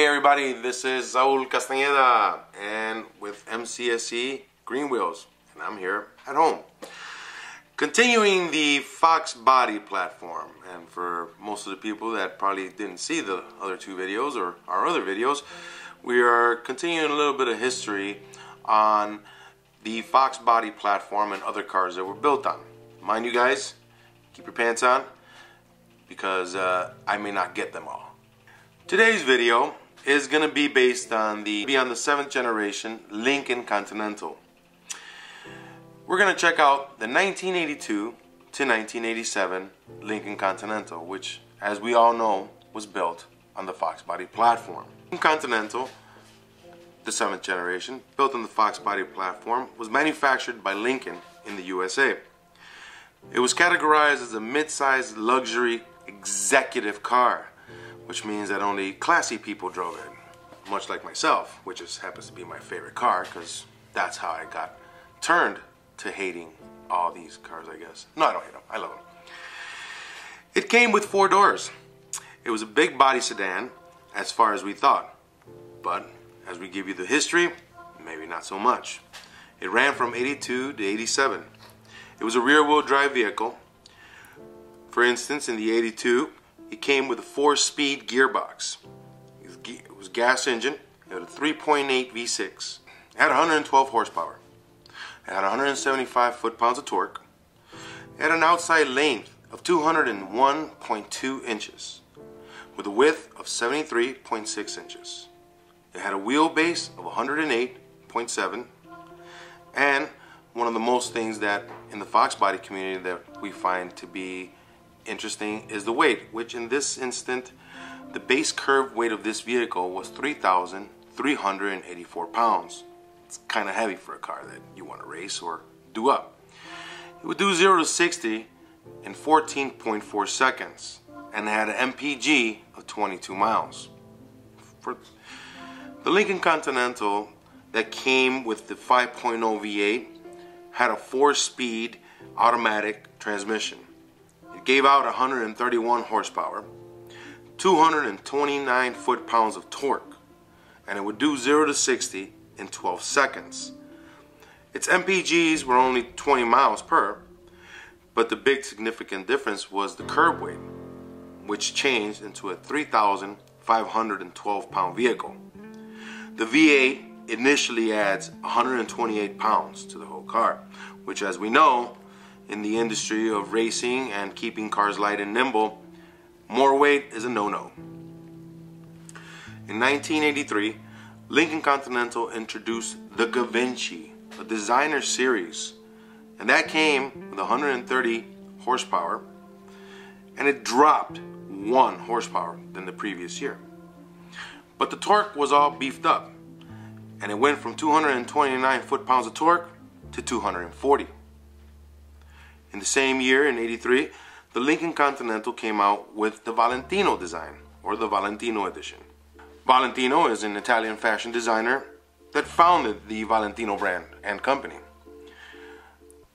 Hey everybody, this is Saul Castañeda and with MCSC Green Wheels and I'm here at home. Continuing the Fox Body platform and for most of the people that probably didn't see the other two videos or our other videos, we are continuing a little bit of history on the Fox Body platform and other cars that were built on. Mind you guys, keep your pants on because uh, I may not get them all. Today's video is going to be based on the beyond the seventh generation Lincoln Continental. We're going to check out the 1982 to 1987 Lincoln Continental, which, as we all know, was built on the Fox Body platform. Continental, the seventh generation, built on the Fox Body platform, was manufactured by Lincoln in the USA. It was categorized as a mid-sized luxury executive car which means that only classy people drove it, much like myself, which just happens to be my favorite car because that's how I got turned to hating all these cars, I guess. No, I don't hate them. I love them. It came with four doors. It was a big body sedan, as far as we thought. But as we give you the history, maybe not so much. It ran from 82 to 87. It was a rear wheel drive vehicle. For instance, in the 82, it came with a four-speed gearbox. It was gas engine. It had a 3.8 V6. It had 112 horsepower. It had 175 foot-pounds of torque. It had an outside length of 201.2 inches with a width of 73.6 inches. It had a wheelbase of 108.7 and one of the most things that in the Fox body community that we find to be interesting is the weight, which in this instant, the base curve weight of this vehicle was 3,384 pounds. It's kind of heavy for a car that you want to race or do up. It would do 0 to 60 in 14.4 seconds and had an MPG of 22 miles. For the Lincoln Continental that came with the 5.0 V8 had a four-speed automatic transmission. It gave out 131 horsepower, 229 foot-pounds of torque, and it would do 0 to 60 in 12 seconds. Its MPGs were only 20 miles per, but the big significant difference was the curb weight, which changed into a 3,512 pound vehicle. The V8 initially adds 128 pounds to the whole car, which as we know in the industry of racing and keeping cars light and nimble, more weight is a no-no. In 1983, Lincoln Continental introduced the Givenchy, a designer series, and that came with 130 horsepower, and it dropped one horsepower than the previous year. But the torque was all beefed up, and it went from 229 foot-pounds of torque to 240. In the same year, in 83, the Lincoln Continental came out with the Valentino design, or the Valentino edition. Valentino is an Italian fashion designer that founded the Valentino brand and company.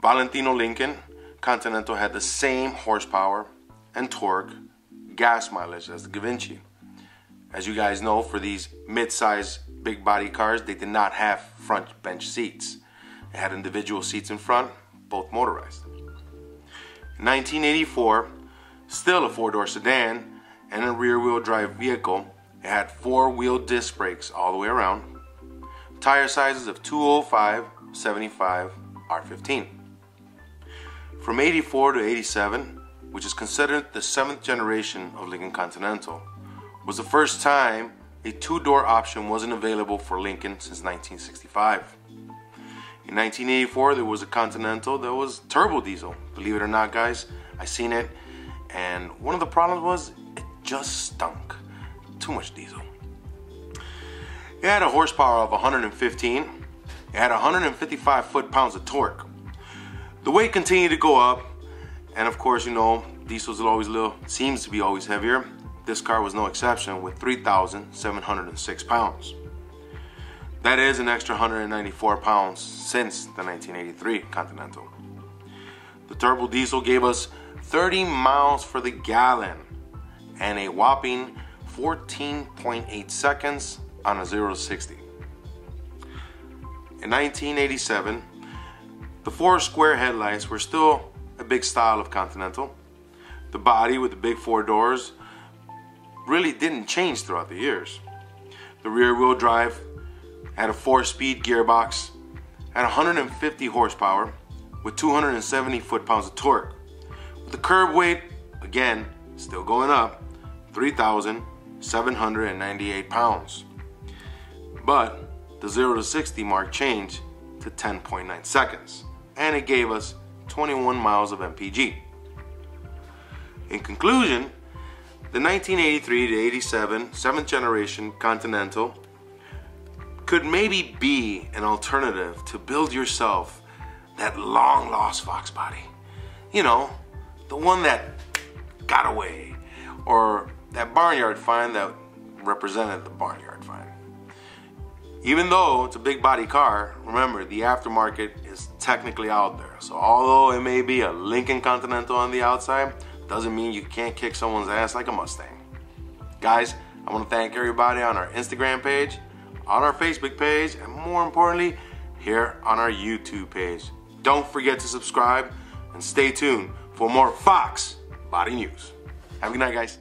Valentino Lincoln Continental had the same horsepower and torque gas mileage as the Givenchy. As you guys know, for these mid-size big body cars, they did not have front bench seats. It had individual seats in front, both motorized. 1984, still a four-door sedan and a rear-wheel drive vehicle. It had four-wheel disc brakes all the way around. Tire sizes of 205, 75, R15. From 84 to 87, which is considered the seventh generation of Lincoln Continental, was the first time a two-door option wasn't available for Lincoln since 1965. In 1984, there was a Continental that was turbo diesel. Believe it or not, guys, I seen it, and one of the problems was it just stunk. Too much diesel. It had a horsepower of 115. It had 155 foot-pounds of torque. The weight continued to go up, and of course, you know, diesels are always little, seems to be always heavier. This car was no exception with 3,706 pounds. That is an extra 194 pounds since the 1983 Continental. The turbo diesel gave us 30 miles for the gallon and a whopping 14.8 seconds on a 0 to 60. In 1987, the four square headlights were still a big style of Continental. The body with the big four doors really didn't change throughout the years. The rear wheel drive had a four speed gearbox at 150 horsepower with 270 foot pounds of torque. With the curb weight, again, still going up, 3,798 pounds. But the 0 to 60 mark changed to 10.9 seconds, and it gave us 21 miles of MPG. In conclusion, the 1983 to 87 7th generation Continental could maybe be an alternative to build yourself that long lost Fox body. You know, the one that got away, or that barnyard find that represented the barnyard find. Even though it's a big body car, remember the aftermarket is technically out there. So although it may be a Lincoln Continental on the outside, doesn't mean you can't kick someone's ass like a Mustang. Guys, I want to thank everybody on our Instagram page, on our Facebook page, and more importantly, here on our YouTube page. Don't forget to subscribe and stay tuned for more Fox Body News. Have a good night, guys.